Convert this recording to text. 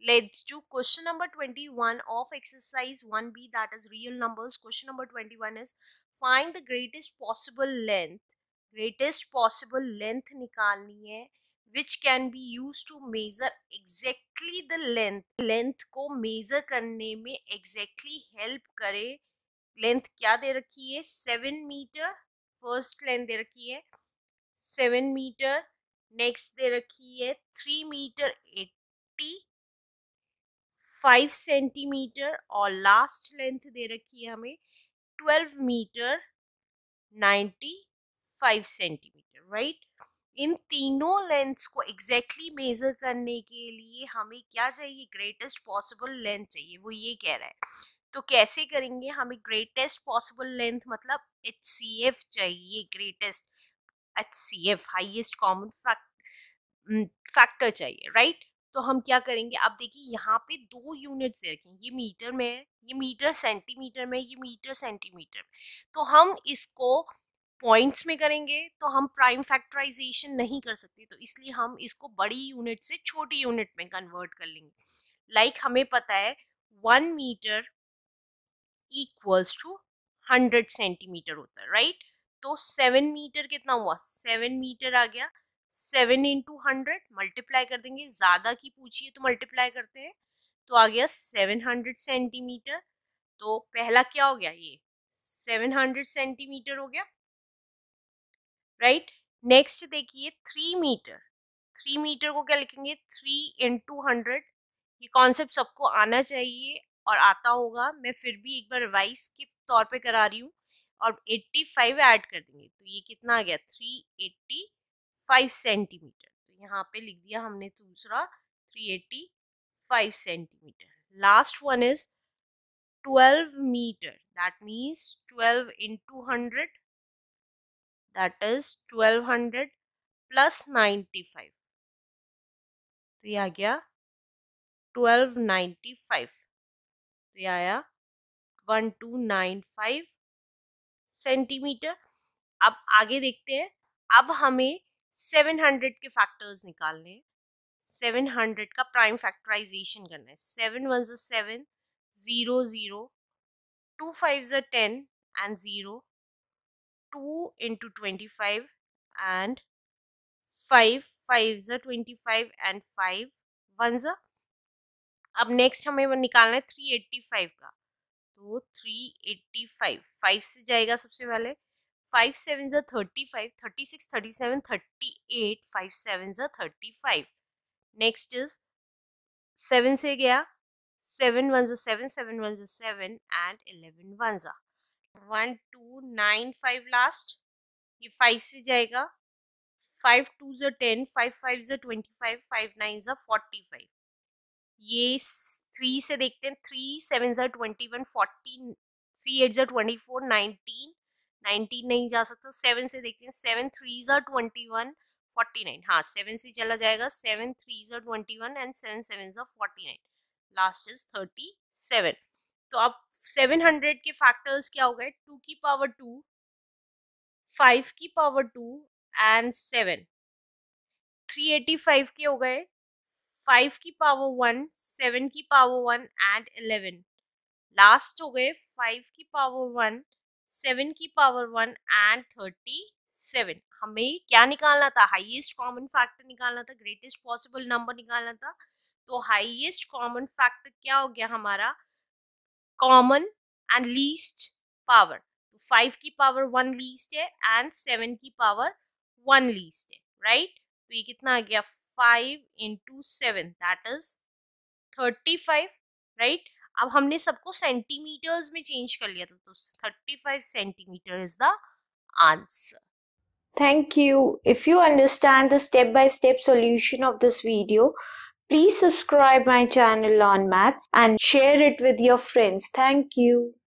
let's do question number 21 of exercise 1b that is real numbers question number 21 is find the greatest possible length greatest possible length निकालनी है which can be used to measure exactly the length length को measure करने में exactly help करे length क्या दे रखी है सेवन मीटर फ़र्स्ट लेंथ दे रखी है सेवन मीटर नेक्स्ट दे रखी है three metre eighty five centimetre और लास्ट लेंथ दे रखी है हमें twelve metre ninety five centimetre, right? इन तीनों लेंथ्स को एग्जैक्टली exactly मेजर करने के लिए हमें क्या चाहिए? ग्रेटेस्ट पॉसिबल लेंथ चाहिए, वो ये कह रहा है। तो कैसे करेंगे? हमें ग्रेटेस्ट पॉसिबल लेंथ मतलब एच सी एफ़ चाहिए greatest H C F highest common factor चाहिए राइट? तो हम क्या करेंगे? आप देखिए, यहाँ पे दो यूनिट्स रखें, ये मीटर में है, ये मीटर सेंटीमीटर में ये मीटर सेंटीमीटर। में तो हम इसको पॉइंट्स में करेंगे तो हम प्राइम फैक्टराइजेशन नहीं कर सकते तो इसलिए हम इसको बड़ी यूनिट से छोटी यूनिट में कन्वर्ट कर लेंगे। लाइक like हमें पता है, one metre equals to hundred centimetre होता है, राइट? तो सेवन मीटर कितना हुआ? सेवन मीटर आ गया सेवन इंटू हंड्रेड मल्टीप्लाई कर देंगे, ज़्यादा की पूछिए तो मल्टीप्लाई करते हैं। तो आ गया सेवन हंड्रेड सेंटीमीटर। तो पहला क्या हो गया ये? सेवन हंड्रेड सेंटीमीटर हो गया। राइट? नेक्स्ट देखिए, थ्री मीटर। थ्री मीटर को क्या लिखेंगे? Three into hundred. ये कॉन्सेप्ट सबको आना चाहिए और आता होगा। मैं फिर भी एक बार रिवाइज के तौर पे करा रही हूँ। और 85 ऐड कर देंगे। तो ये कितना आ गया? 385 सेंटीमीटर तो यहाँ पे लिख दिया हमने दूसरा 385 centimetre last one is 12 metre that means 12 into hundred that is 1200 plus 95 तो ये आ गया 1295 तो ये आया one two nine five centimetre अब आगे देखते हैं। अब हमें सेवन हंड्रेड के फैक्टर्स निकालने सेवन हंड्रेड का प्राइम फैक्टराइजेशन करना है। सेवन वन ज़ seven zero zero two five ज़ ten and zero two into twenty five and five five ज़ twenty five and five one ज़ अब नेक्स्ट हमें वो निकालना है थ्री एट्टी फाइव का। तो थ्री एट्टी फाइव फाइव से जाएगा सबसे पहले। फाइव सेवन ज़ा thirty five, thirty six, thirty seven, thirty eight, five seven ज़ा thirty five. Next is seven से गया, सेवन वन ज़ा सेवन सेवन वन ज़ा सेवन एंड इलेवन वन ज़ा one, two, nine, five last, ये five से जाएगा। फाइव टू ज़ा टेन, फाइव फाइव ज़ा ट्वेंटी फाइव फाइव नाइन ज़ा फोर्टी फाइव। ये थ्री से देखते हैं, थ्री सेवन ज़र twenty one, forty, three eight ज़र ट्वेंटी फोर, नाइनटीन नाइनटीन नहीं जा सकता, सेवन से देखते हैं, सेवन थ्री ज़र ट्वेंटी वन, फोर्टी नाइन हाँ सेवन से चला जाएगा, सेवन थ्री ज़र twenty one and seven seven ज़र forty nine last is thirty seven तो अब सेवन हंड्रेड के फैक्टर्स क्या हो गए? टू की पावर टू फाइव की power two and seven three eighty five के हो गए फाइव की पावर वन सेवन की power one and eleven last हो गए फाइव की पावर वन सेवन की power one and thirty seven. हमें क्या निकालना था? हाईएस्ट कॉमन फैक्टर निकालना था, ग्रेटेस्ट पॉसिबल नंबर निकालना था। तो हाईएस्ट कॉमन फैक्टर क्या हो गया हमारा? Common and least power. तो फाइव की पावर वन लीस्ट है एंड सेवन की पावर वन लीस्ट है, राइट? तो ये कितना आ गया? Five into seven, that is thirty five, right? अब हमने सबको सेंटीमीटर्स में चेंज कर लिया था तो 35 centimetre is the answer thank you if you understand the step by step solution of this video please subscribe my channel on maths and share it with your friends thank you